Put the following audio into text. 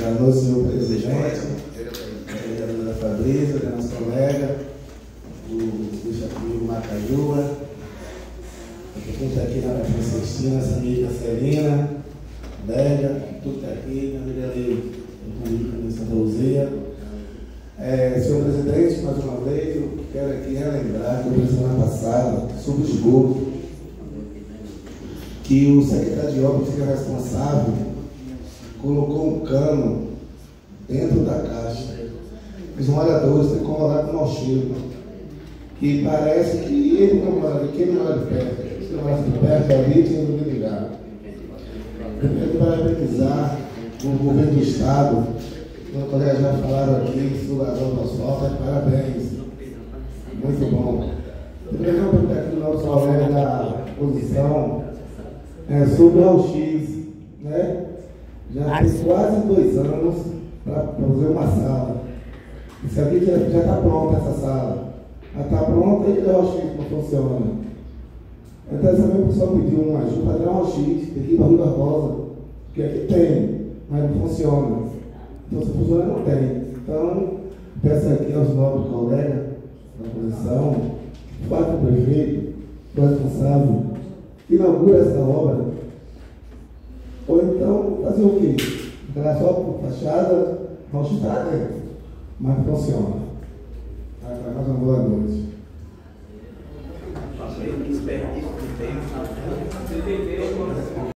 Boa noite, senhor presidente, vereadora Fabrício, da nossa colega, o bicho amigo Macaiúa, a gente aqui na Francestina, essa amiga Celina, Bélia, tudo que tá aqui, minha amiga ali, em Santa Luzia. É, senhor presidente, mais uma vez, eu quero aqui relembrar que eu semana passada sobre o esgoto, que o secretário de obras fica responsável colocou um cano dentro da caixa. Os moradores têm colocado com mau cheiro. E parece que ele não mora, que ele mora de perto. Se não mora de perto, ali tinha que ligar. Eu quero parabenizar o governo do Estado. Meus colegas já falaram aqui a do asfalto, parabéns. Muito bom. Primeiro, eu vou aqui do nosso colega da posição é, sobre o X, né? Já tem quase dois anos para fazer uma sala. Isso aqui já está pronta essa sala. Já está pronta e o raio-x não funciona. Então essa mesma pessoa pediu uma ajuda para um que ir para Rio Barbosa, porque aqui tem, mas não funciona. Então se funciona não tem. Então, peço aqui aos novos colegas da oposição, faça o prefeito, responsável, inaugura essa obra fazer o quê? Entrar só por fachada, não chutar dentro. Mas funciona. Para mais uma boa noite. Desperdício de tempo.